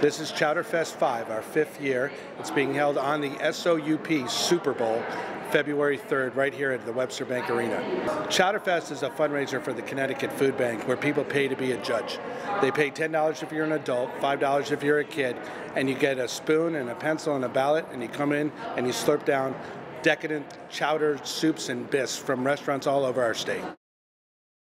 This is Chowdafest 5, our fifth year. It's being held on the SOUP Super Bowl, February 3rd, right here at the Webster Bank Arena. Chowdafest is a fundraiser for the Connecticut Food Bank where people pay to be a judge. They pay $10 if you're an adult, $5 if you're a kid, and you get a spoon and a pencil and a ballot, and you come in and you slurp down decadent chowder soups and bisques from restaurants all over our state.